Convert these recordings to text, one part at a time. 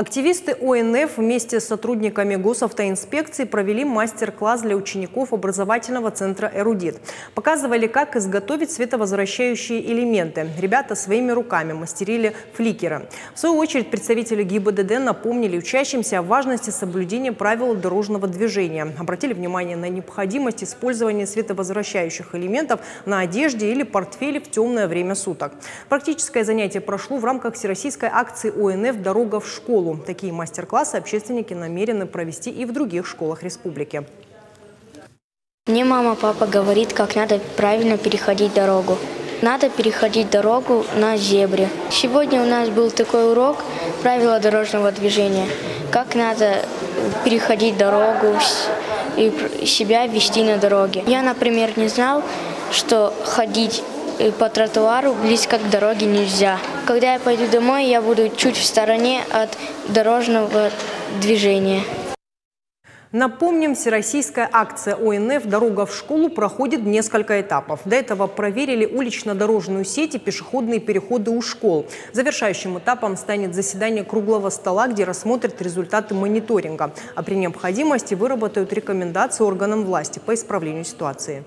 Активисты ОНФ вместе с сотрудниками госавтоинспекции провели мастер-класс для учеников образовательного центра «Эрудит». Показывали, как изготовить световозвращающие элементы. Ребята своими руками мастерили фликеры. В свою очередь представители ГИБДД напомнили учащимся о важности соблюдения правил дорожного движения. Обратили внимание на необходимость использования световозвращающих элементов на одежде или портфеле в темное время суток. Практическое занятие прошло в рамках всероссийской акции ОНФ «Дорога в школу». Такие мастер-классы общественники намерены провести и в других школах республики. Мне мама, папа говорит, как надо правильно переходить дорогу. Надо переходить дорогу на зебре. Сегодня у нас был такой урок правила дорожного движения. Как надо переходить дорогу и себя вести на дороге. Я, например, не знал, что ходить э, по тротуару близко к дороге нельзя. Когда я пойду домой, я буду чуть в стороне от дорожного движения. Напомним, всероссийская акция ОНФ «Дорога в школу» проходит несколько этапов. До этого проверили улично-дорожную сеть и пешеходные переходы у школ. Завершающим этапом станет заседание круглого стола, где рассмотрят результаты мониторинга, а при необходимости выработают рекомендации органам власти по исправлению ситуации.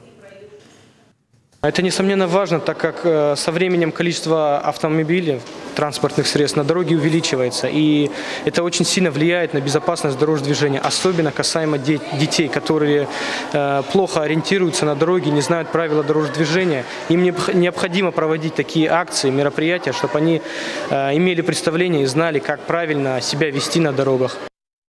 Это, несомненно, важно, так как э, со временем количество автомобилей, транспортных средств на дороге увеличивается. И это очень сильно влияет на безопасность дорожного движения, особенно касаемо детей, которые э, плохо ориентируются на дороге, не знают правила дорожного движения. Им необходимо проводить такие акции, мероприятия, чтобы они э, имели представление и знали, как правильно себя вести на дорогах.